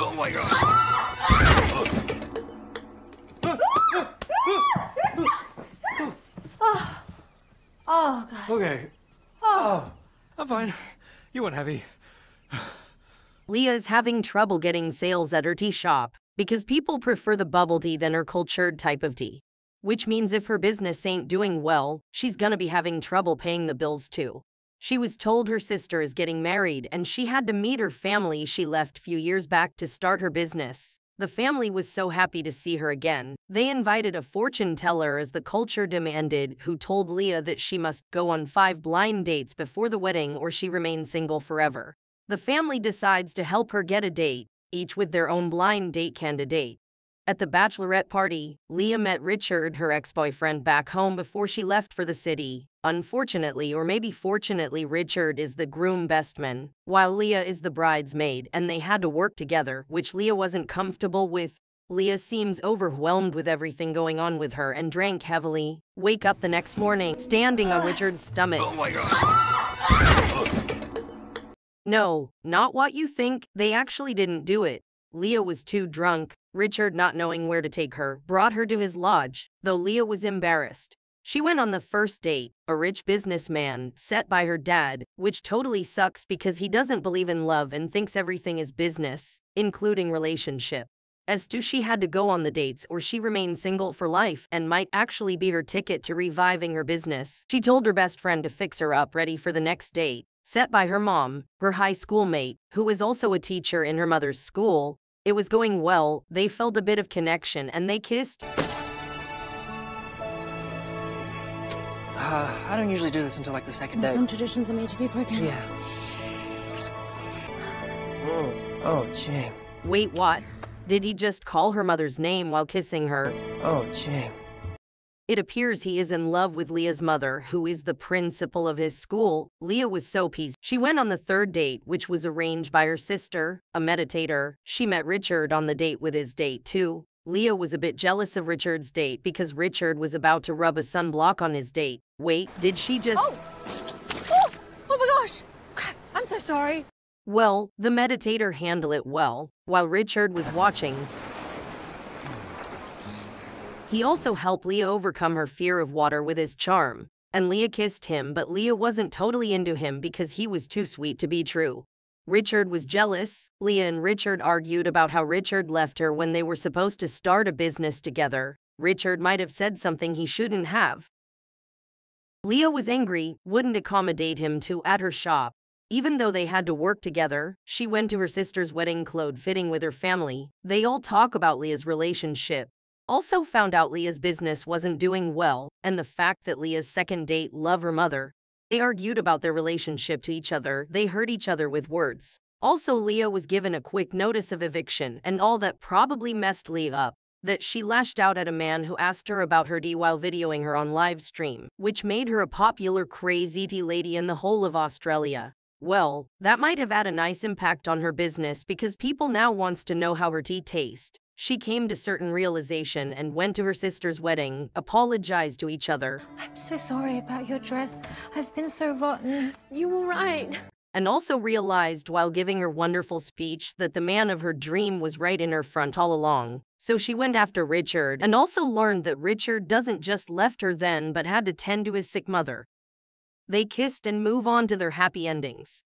Oh my god. Oh, God. Okay. Oh, I'm fine. You weren't heavy. Lia is having trouble getting sales at her tea shop because people prefer the bubble tea than her cultured type of tea. Which means if her business ain't doing well, she's gonna be having trouble paying the bills too. She was told her sister is getting married and she had to meet her family she left few years back to start her business. The family was so happy to see her again. They invited a fortune teller as the culture demanded, who told Lia that she must go on five blind dates before the wedding or she remains single forever. The family decides to help her get a date, each with their own blind date candidate. At the bachelorette party, Lia met Richard, her ex boyfriend, back home before she left for the city. Unfortunately, or maybe fortunately, Richard is the groom best man, while Lia is the bridesmaid, and they had to work together, which Lia wasn't comfortable with. Lia seems overwhelmed with everything going on with her and drank heavily. Wake up the next morning, standing on Richard's stomach. Oh my god. No, not what you think. They actually didn't do it. Lia was too drunk. Richard, not knowing where to take her, brought her to his lodge, though Lia was embarrassed. She went on the first date, a rich businessman, set by her dad, which totally sucks because he doesn't believe in love and thinks everything is business, including relationship. As to she had to go on the dates or she remained single for life and might actually be her ticket to reviving her business. She told her best friend to fix her up ready for the next date, set by her mom, her high school mate, who was also a teacher in her mother's school. It was going well, they felt a bit of connection and they kissed. Uh, I don't usually do this until like the second day. Some traditions are made to be broken. Yeah. Oh, oh, Jane. Wait, what? Did he just call her mother's name while kissing her? Oh, Jane. It appears he is in love with Lia's mother, who is the principal of his school. Lia was so pleased. She went on the third date, which was arranged by her sister, a meditator. She met Richard on the date with his date, too. Lia was a bit jealous of Richard's date because Richard was about to rub a sunblock on his date. Wait, did she just. Oh, oh, oh my gosh. I'm so sorry. Well, the meditator handled it well, while Richard was watching. He also helped Lia overcome her fear of water with his charm, and Lia kissed him, but Lia wasn't totally into him because he was too sweet to be true. Richard was jealous. Lia and Richard argued about how Richard left her when they were supposed to start a business together. Richard might have said something he shouldn't have. Lia was angry, wouldn't accommodate him to at her shop. Even though they had to work together, she went to her sister's wedding clothes fitting with her family. They all talk about Lia's relationship. Also found out Lia's business wasn't doing well, and the fact that Lia's second date loved her mother. They argued about their relationship to each other, they hurt each other with words. Also, Lia was given a quick notice of eviction, and all that probably messed Lia up. That she lashed out at a man who asked her about her D while videoing her on live stream, which made her a popular crazy tea lady in the whole of Australia. Well, that might have had a nice impact on her business because people now wants to know how her tea tastes. She came to certain realization and went to her sister's wedding, apologized to each other, I'm so sorry about your dress. I've been so rotten. You were right. and also realized while giving her wonderful speech that the man of her dream was right in her front all along. So she went after Richard and also learned that Richard doesn't just left her then but had to tend to his sick mother. They kissed and move on to their happy endings.